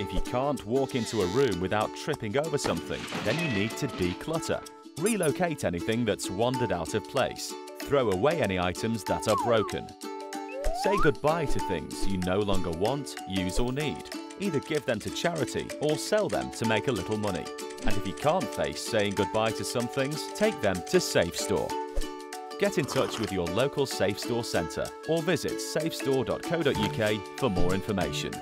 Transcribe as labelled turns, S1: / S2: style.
S1: If you can't walk into a room without tripping over something, then you need to declutter. Relocate anything that's wandered out of place. Throw away any items that are broken. Say goodbye to things you no longer want, use or need. Either give them to charity or sell them to make a little money. And if you can't face saying goodbye to some things, take them to Safestore. Get in touch with your local Safestore centre or visit safestore.co.uk for more information.